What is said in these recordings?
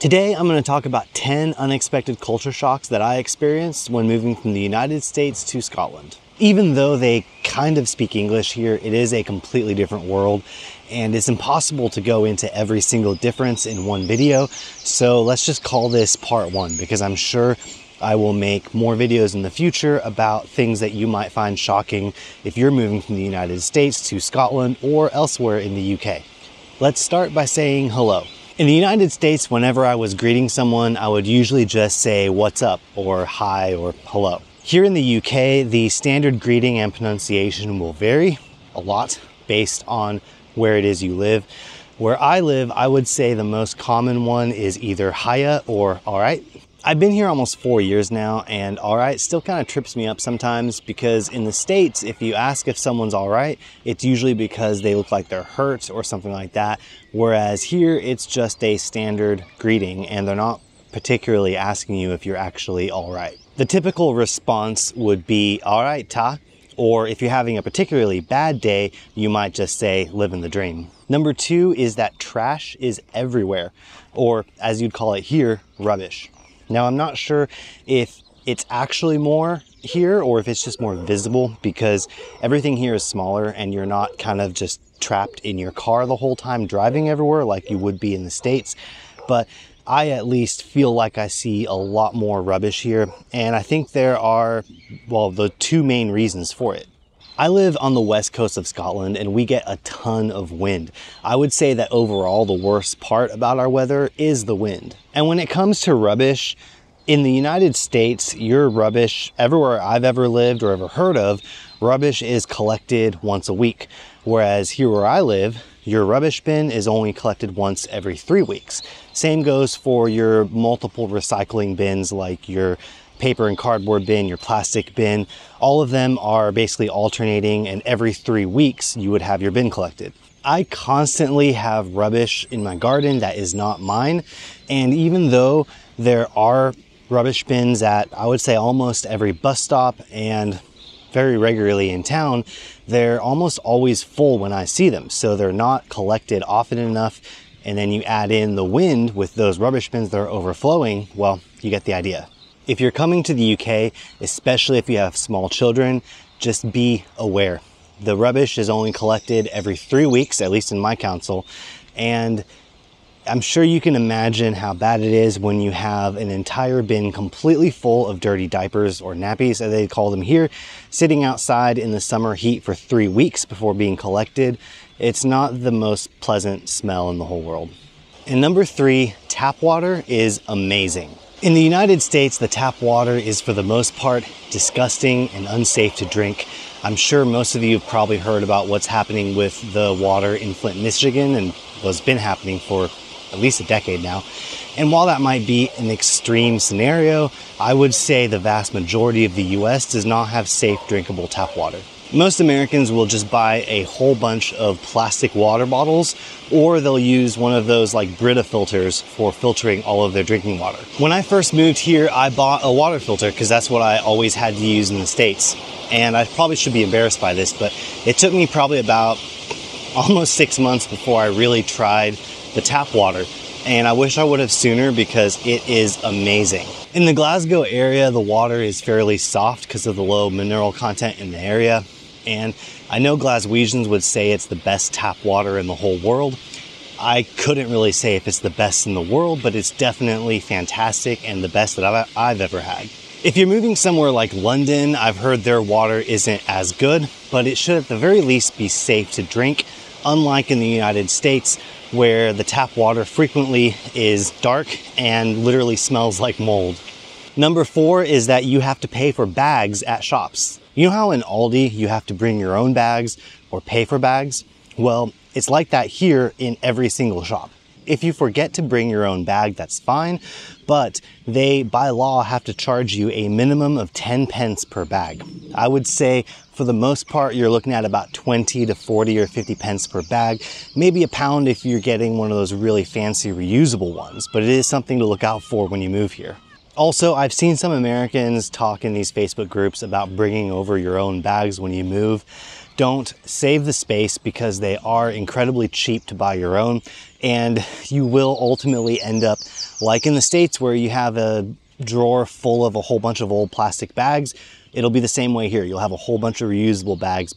Today, I'm going to talk about 10 unexpected culture shocks that I experienced when moving from the United States to Scotland. Even though they kind of speak English here, it is a completely different world and it's impossible to go into every single difference in one video. So let's just call this part one because I'm sure I will make more videos in the future about things that you might find shocking if you're moving from the United States to Scotland or elsewhere in the UK. Let's start by saying hello. In the United States, whenever I was greeting someone, I would usually just say what's up or hi or hello. Here in the UK, the standard greeting and pronunciation will vary a lot based on where it is you live. Where I live, I would say the most common one is either hiya or all right. I've been here almost four years now, and all right still kind of trips me up sometimes because in the States, if you ask if someone's all right, it's usually because they look like they're hurt or something like that. Whereas here, it's just a standard greeting, and they're not particularly asking you if you're actually all right. The typical response would be, all right, ta, or if you're having a particularly bad day, you might just say, living the dream. Number two is that trash is everywhere, or as you'd call it here, rubbish. Now, I'm not sure if it's actually more here or if it's just more visible because everything here is smaller and you're not kind of just trapped in your car the whole time driving everywhere like you would be in the States. But I at least feel like I see a lot more rubbish here. And I think there are, well, the two main reasons for it. I live on the west coast of Scotland and we get a ton of wind. I would say that overall the worst part about our weather is the wind. And when it comes to rubbish, in the United States, your rubbish, everywhere I've ever lived or ever heard of, rubbish is collected once a week. Whereas here where I live, your rubbish bin is only collected once every three weeks. Same goes for your multiple recycling bins like your paper and cardboard bin, your plastic bin, all of them are basically alternating and every three weeks you would have your bin collected. I constantly have rubbish in my garden that is not mine. And even though there are rubbish bins at, I would say almost every bus stop and very regularly in town, they're almost always full when I see them. So they're not collected often enough. And then you add in the wind with those rubbish bins that are overflowing. Well, you get the idea. If you're coming to the UK, especially if you have small children, just be aware. The rubbish is only collected every three weeks, at least in my council. And I'm sure you can imagine how bad it is when you have an entire bin completely full of dirty diapers or nappies, as they call them here, sitting outside in the summer heat for three weeks before being collected. It's not the most pleasant smell in the whole world. And number three, tap water is amazing. In the United States, the tap water is for the most part disgusting and unsafe to drink. I'm sure most of you have probably heard about what's happening with the water in Flint, Michigan, and what's been happening for at least a decade now. And while that might be an extreme scenario, I would say the vast majority of the US does not have safe drinkable tap water. Most Americans will just buy a whole bunch of plastic water bottles or they'll use one of those like Brita filters for filtering all of their drinking water. When I first moved here, I bought a water filter because that's what I always had to use in the States. And I probably should be embarrassed by this, but it took me probably about almost six months before I really tried the tap water. And I wish I would have sooner because it is amazing. In the Glasgow area, the water is fairly soft because of the low mineral content in the area. And I know Glaswegians would say it's the best tap water in the whole world. I couldn't really say if it's the best in the world, but it's definitely fantastic and the best that I've, I've ever had. If you're moving somewhere like London, I've heard their water isn't as good, but it should at the very least be safe to drink, unlike in the United States, where the tap water frequently is dark and literally smells like mold. Number four is that you have to pay for bags at shops. You know how in Aldi you have to bring your own bags or pay for bags? Well, it's like that here in every single shop. If you forget to bring your own bag, that's fine, but they by law have to charge you a minimum of 10 pence per bag. I would say for the most part, you're looking at about 20 to 40 or 50 pence per bag, maybe a pound if you're getting one of those really fancy reusable ones, but it is something to look out for when you move here. Also, I've seen some Americans talk in these Facebook groups about bringing over your own bags when you move. Don't save the space because they are incredibly cheap to buy your own. And you will ultimately end up like in the States where you have a drawer full of a whole bunch of old plastic bags. It'll be the same way here. You'll have a whole bunch of reusable bags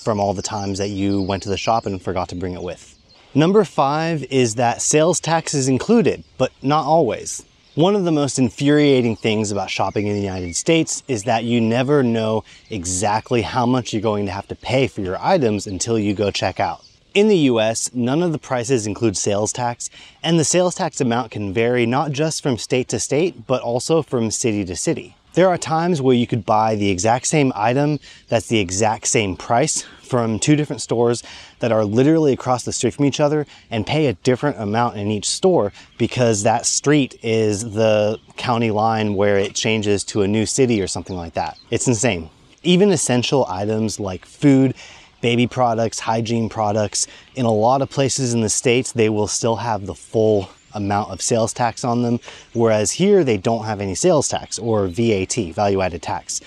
from all the times that you went to the shop and forgot to bring it with. Number five is that sales tax is included, but not always. One of the most infuriating things about shopping in the United States is that you never know exactly how much you're going to have to pay for your items until you go check out. In the US, none of the prices include sales tax, and the sales tax amount can vary not just from state to state, but also from city to city. There are times where you could buy the exact same item that's the exact same price from two different stores that are literally across the street from each other and pay a different amount in each store because that street is the county line where it changes to a new city or something like that. It's insane. Even essential items like food, baby products, hygiene products, in a lot of places in the States, they will still have the full amount of sales tax on them, whereas here they don't have any sales tax or VAT, value added tax.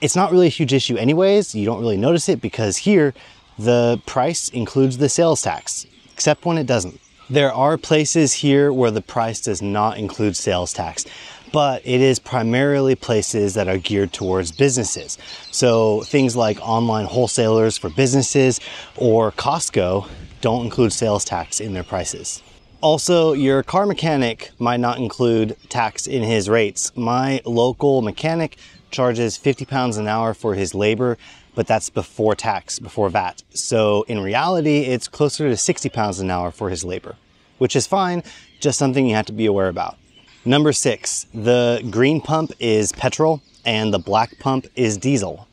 It's not really a huge issue anyways, you don't really notice it because here the price includes the sales tax, except when it doesn't. There are places here where the price does not include sales tax, but it is primarily places that are geared towards businesses. So things like online wholesalers for businesses or Costco don't include sales tax in their prices. Also, your car mechanic might not include tax in his rates. My local mechanic charges 50 pounds an hour for his labor, but that's before tax, before VAT. So in reality, it's closer to 60 pounds an hour for his labor, which is fine, just something you have to be aware about. Number six, the green pump is petrol and the black pump is diesel.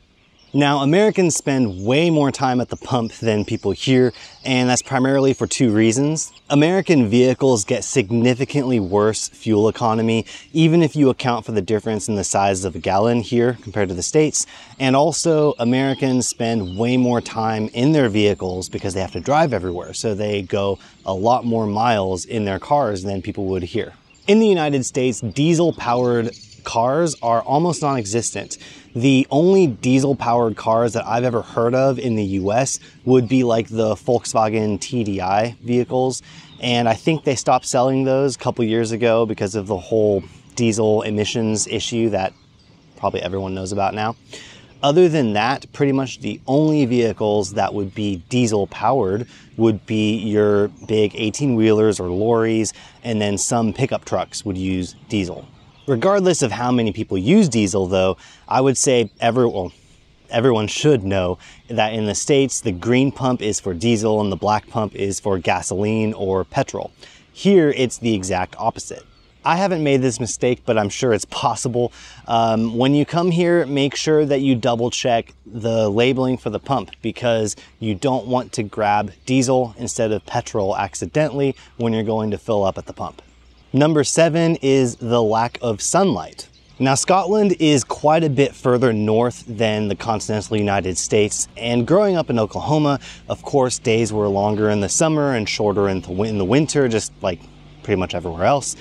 Now, Americans spend way more time at the pump than people here, and that's primarily for two reasons. American vehicles get significantly worse fuel economy, even if you account for the difference in the size of a gallon here compared to the States. And also, Americans spend way more time in their vehicles because they have to drive everywhere, so they go a lot more miles in their cars than people would here. In the United States, diesel powered cars are almost non-existent. The only diesel powered cars that I've ever heard of in the US would be like the Volkswagen TDI vehicles. And I think they stopped selling those a couple years ago because of the whole diesel emissions issue that probably everyone knows about now. Other than that, pretty much the only vehicles that would be diesel powered would be your big 18 wheelers or lorries, and then some pickup trucks would use diesel. Regardless of how many people use diesel though, I would say every, well, everyone should know that in the States, the green pump is for diesel and the black pump is for gasoline or petrol. Here, it's the exact opposite. I haven't made this mistake, but I'm sure it's possible. Um, when you come here, make sure that you double check the labeling for the pump because you don't want to grab diesel instead of petrol accidentally when you're going to fill up at the pump. Number seven is the lack of sunlight. Now, Scotland is quite a bit further north than the continental United States, and growing up in Oklahoma, of course, days were longer in the summer and shorter in the winter, just like pretty much everywhere else.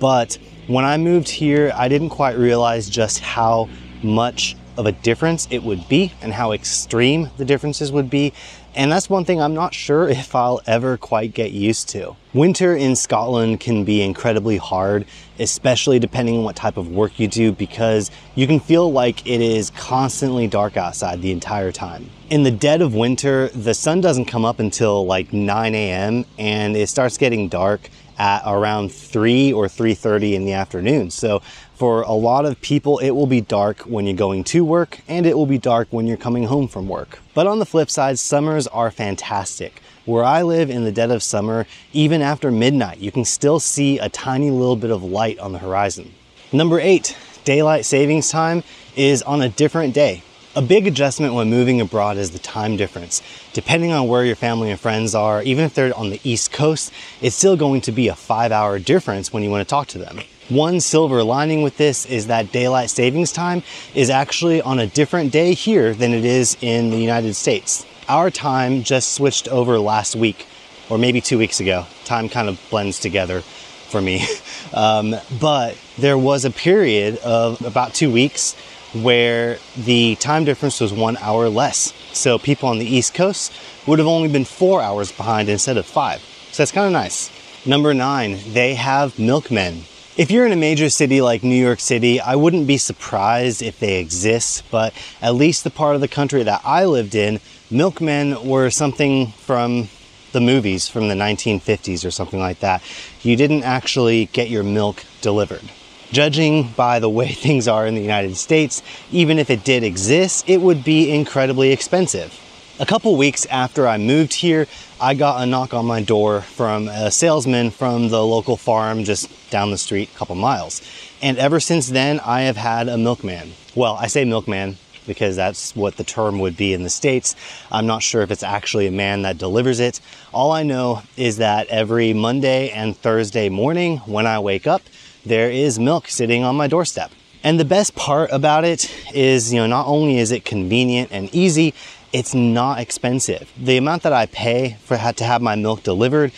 But when I moved here, I didn't quite realize just how much of a difference it would be and how extreme the differences would be. And that's one thing I'm not sure if I'll ever quite get used to. Winter in Scotland can be incredibly hard, especially depending on what type of work you do, because you can feel like it is constantly dark outside the entire time. In the dead of winter, the sun doesn't come up until like 9 a.m. and it starts getting dark at around 3 or 3.30 in the afternoon. So for a lot of people, it will be dark when you're going to work and it will be dark when you're coming home from work. But on the flip side, summers are fantastic. Where I live in the dead of summer, even after midnight, you can still see a tiny little bit of light on the horizon. Number eight, daylight savings time is on a different day. A big adjustment when moving abroad is the time difference. Depending on where your family and friends are, even if they're on the East Coast, it's still going to be a five hour difference when you want to talk to them. One silver lining with this is that daylight savings time is actually on a different day here than it is in the United States. Our time just switched over last week, or maybe two weeks ago. Time kind of blends together for me. Um, but there was a period of about two weeks where the time difference was one hour less. So people on the East Coast would have only been four hours behind instead of five. So that's kind of nice. Number nine, they have milkmen. If you're in a major city like New York City, I wouldn't be surprised if they exist, but at least the part of the country that I lived in, milkmen were something from the movies from the 1950s or something like that. You didn't actually get your milk delivered. Judging by the way things are in the United States, even if it did exist, it would be incredibly expensive. A couple weeks after I moved here, I got a knock on my door from a salesman from the local farm just down the street, a couple miles. And ever since then, I have had a milkman. Well, I say milkman because that's what the term would be in the States. I'm not sure if it's actually a man that delivers it. All I know is that every Monday and Thursday morning when I wake up, there is milk sitting on my doorstep. And the best part about it is, you know, not only is it convenient and easy, it's not expensive. The amount that I pay for had to have my milk delivered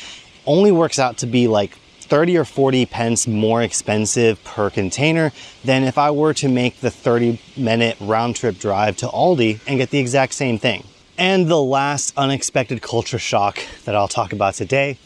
only works out to be like 30 or 40 pence more expensive per container than if I were to make the 30 minute round trip drive to Aldi and get the exact same thing. And the last unexpected culture shock that I'll talk about today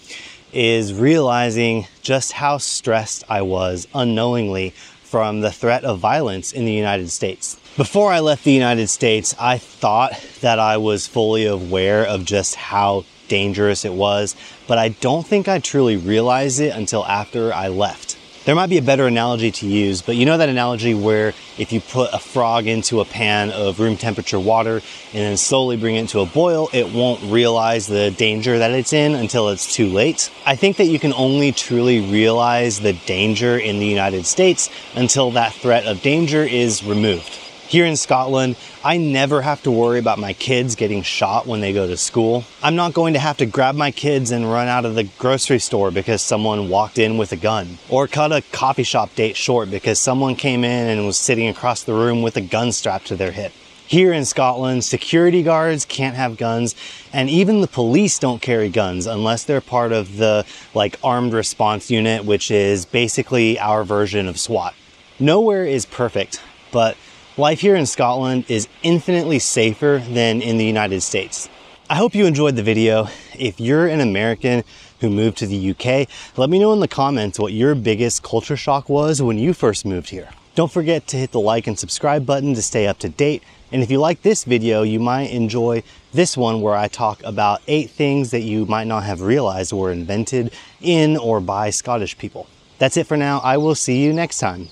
is realizing just how stressed I was unknowingly from the threat of violence in the United States. Before I left the United States, I thought that I was fully aware of just how dangerous it was, but I don't think I truly realized it until after I left. There might be a better analogy to use, but you know that analogy where if you put a frog into a pan of room temperature water and then slowly bring it to a boil, it won't realize the danger that it's in until it's too late. I think that you can only truly realize the danger in the United States until that threat of danger is removed. Here in Scotland, I never have to worry about my kids getting shot when they go to school. I'm not going to have to grab my kids and run out of the grocery store because someone walked in with a gun, or cut a coffee shop date short because someone came in and was sitting across the room with a gun strapped to their hip. Here in Scotland, security guards can't have guns, and even the police don't carry guns unless they're part of the like armed response unit, which is basically our version of SWAT. Nowhere is perfect, but life here in Scotland is infinitely safer than in the United States. I hope you enjoyed the video. If you're an American who moved to the UK, let me know in the comments what your biggest culture shock was when you first moved here. Don't forget to hit the like and subscribe button to stay up to date. And if you like this video, you might enjoy this one where I talk about eight things that you might not have realized were invented in or by Scottish people. That's it for now. I will see you next time.